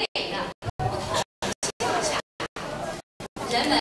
人们不的。人们